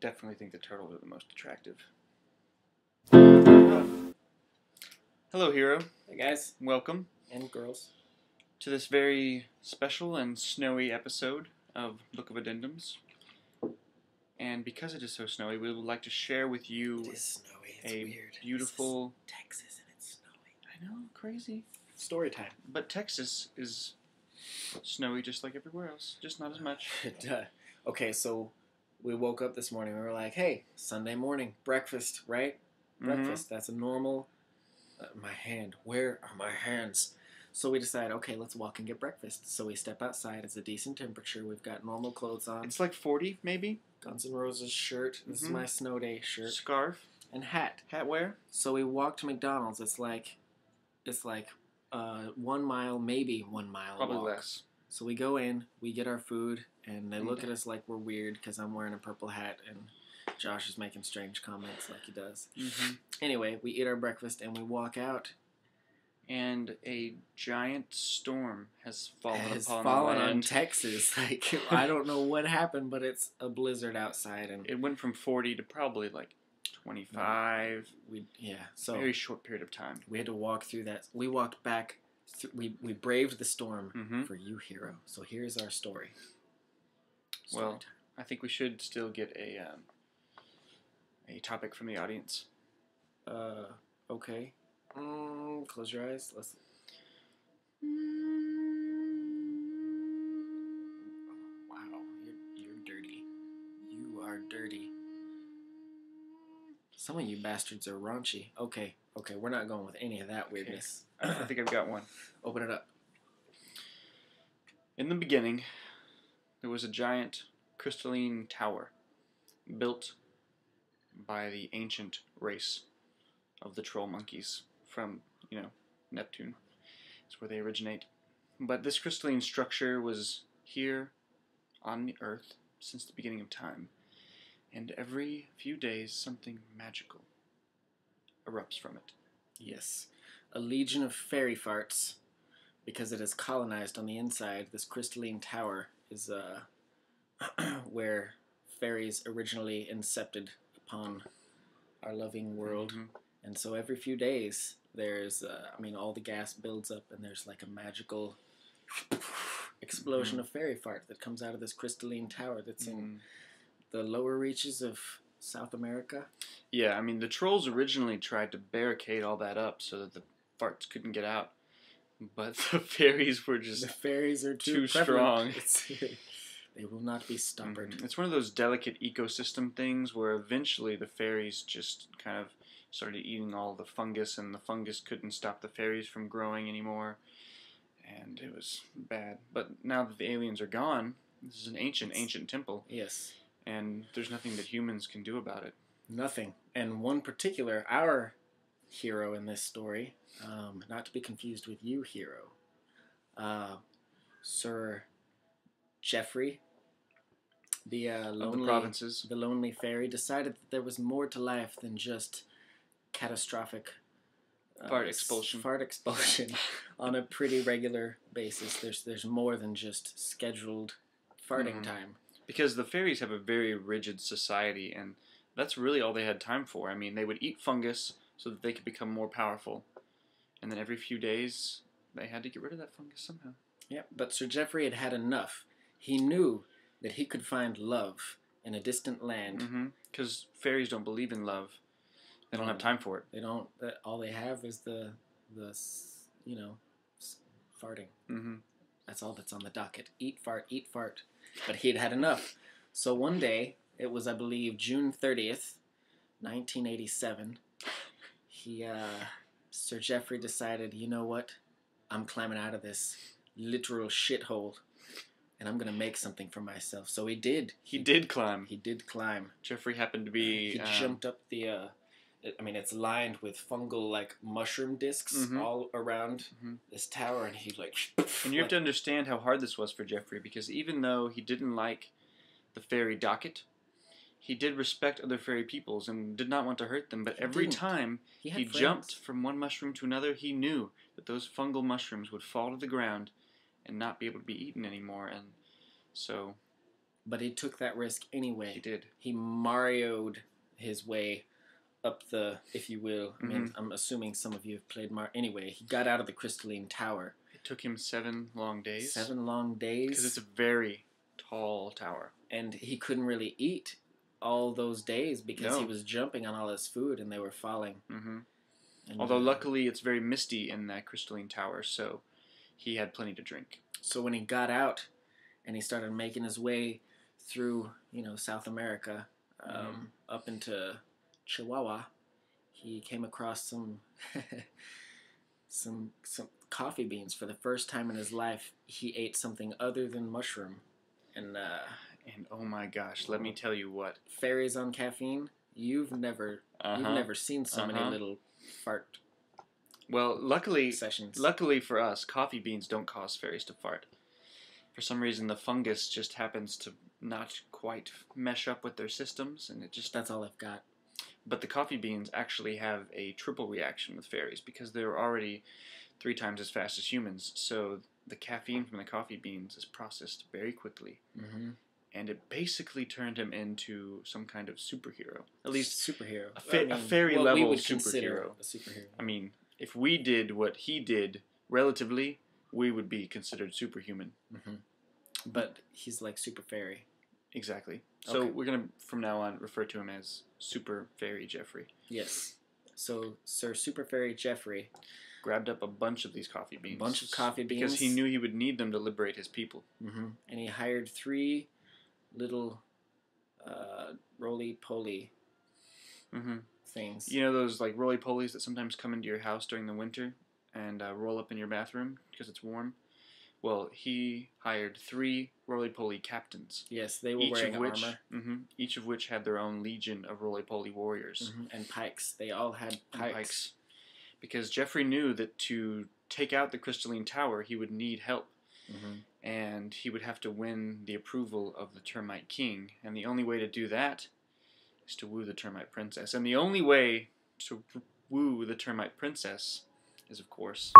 definitely think the turtles are the most attractive. Hello, hero. Hey guys Welcome and girls. to this very special and snowy episode of Book of Addendums. And because it is so snowy, we would like to share with you It is snowy. It's a weird. beautiful. Texas and it's snowy. I know, crazy. Story time. But Texas is snowy just like everywhere else, just not as much. Duh. okay, so we woke up this morning. We were like, "Hey, Sunday morning breakfast, right? Mhm. Breakfast. That's a normal." Uh, my hand. Where are my hands? So we decide, okay, let's walk and get breakfast. So we step outside. It's a decent temperature. We've got normal clothes on. It's like 40, maybe. Guns N' Roses shirt. This is Mhm. my snow day shirt Scarf, and hat. hat wear. So we walk to McDonald's. It's like, it's like uh, one mile, maybe one mile. Probably walk. less. So we go in, we get our food, and they look at us like we're weird because I'm wearing a purple hat and Josh is making strange comments like he does. hmm Anyway, we eat our breakfast and we walk out. And a giant storm has fallen has upon fallen on. Texas. Like I don't know what happened, but it's a blizzard outside, and It went from 40 to probably like 25. we yeah. So Very short period of time. we had to walk through that. We walked back. Th- we we braved the storm hmm for you, hero. So here's our story. Story Well, time. I think we should still get a um, a topic from the audience. uh, okay. Mm, close your eyes. Let's. Wow, you're, you're dirty. You are dirty. Some of you bastards are raunchy. Okay, okay, we're not going with any of that weirdness. I I think I've got one. Open it up. In the beginning, there was a giant crystalline tower built by the ancient race of the troll monkeys from, you know, Neptune. That's where they originate. But this crystalline structure was here on the earth since the beginning of time. And every few days, something magical erupts from it. Yes. A legion of fairy farts, because it is colonized on the inside. This crystalline tower is uh, where fairies originally incepted upon our loving world. Mhm. And so every few days, there's, uh, I mean, all the gas builds up, and there's like a magical explosion of fairy fart that comes out of this crystalline tower that's in Mm. the lower reaches of South America. Yeah, I mean, the trolls originally tried to barricade all that up so that the farts couldn't get out. But the fairies were just. the fairies are too too, strong. They will not be stubborn. Mhm. It's one of those delicate ecosystem things where eventually the fairies just kind of started eating all the fungus, and the fungus couldn't stop the fairies from growing anymore. And it was bad. But now that the aliens are gone, this is an ancient, ancient temple, Yes, and there's nothing that humans can do about it. nothing. And one particular, our hero in this story, um, not to be confused with you, hero, uh, Sir Geoffrey, the uh, Of the lonely provinces. the lonely fairy, decided that there was more to life than just catastrophic uh, Fart expulsion. Fart expulsion on a pretty regular basis. There's there's more than just scheduled farting Mhm. time. because the fairies have a very rigid society and that's really all they had time for i mean they would eat fungus so that they could become more powerful and then every few days they had to get rid of that fungus somehow Yeah, but Sir Geoffrey had had enough. He knew that he could find love in a distant land. because fairies don't believe in love they don't have time for it They don't. All they have is the the you know farting. hmm That's all that's on the docket. Eat fart, eat fart. But he had had enough. So one day, it was I believe June thirtieth, nineteen eighty seven. He uh, Sir Geoffrey decided, you know what? I'm climbing out of this literal shithole, and I'm gonna make something for myself. So he did. he did climb He did climb. Geoffrey happened to be He um, jumped up the. Uh, I mean, it's lined with fungal like mushroom disks Mhm. all around Mhm. this tower, and he like. and you have to understand how hard this was for Geoffrey because even though he didn't like the fairy docket he did respect other fairy peoples and did not want to hurt them but He every didn't. time He, he jumped from one mushroom to another, he knew that those fungal mushrooms would fall to the ground and not be able to be eaten anymore. And so but he took that risk anyway. He did. He Marioed his way up the, if you will. I mean, mm-hmm. I'm assuming some of you have played Mar. Anyway, he got out of the crystalline tower. It took him seven long days. Seven long days. Because it's a very tall tower. and he couldn't really eat all those days because he was jumping on all his food and they were falling. hmm Although uh, luckily it's very misty in that crystalline tower, so he had plenty to drink. so when he got out and he started making his way through, you know, South America, um, Mhm. up into Chihuahua, he came across some some some coffee beans for the first time in his life. He ate something other than mushroom, and uh, And oh my gosh, let me tell you what. fairies on caffeine. You've never Uh-huh. you've never seen so many Uh-huh. little fart Well, luckily, sessions. luckily for us, coffee beans don't cause fairies to fart. For some reason, the fungus just happens to not quite mesh up with their systems, and it just. That's all I've got. But the coffee beans actually have a triple reaction with fairies because they're already three times as fast as humans. So the caffeine from the coffee beans is processed very quickly, Mm-hmm. And it basically turned him into some kind of superhero. At least superhero, a fa- a fairy what we level superhero. a superhero. I mean, if we did what he did relatively, we would be considered superhuman. hmm But he's like super fairy. Exactly. So Okay. we're gonna from now on refer to him as Super Fairy Geoffrey. Yes. So Sir Super Fairy Geoffrey, Grabbed up a bunch of these coffee beans. bunch of coffee beans because he knew he would need them to liberate his people. hmm and he hired three little uh, roly poly hmm things. You know those like roly polies that sometimes come into your house during the winter and uh, roll up in your bathroom because it's warm. Well, he hired three roly poly captains, Yes, they were each wearing which, armor hmm each of which had their own legion of roly poly warriors. Mhm, and pikes. They all had pikes. pikes. Because Geoffrey knew that to take out the crystalline tower, he would need help, hmm and he would have to win the approval of the termite king. And the only way to do that is to woo the termite princess. And the only way to woo the termite princess is, of course,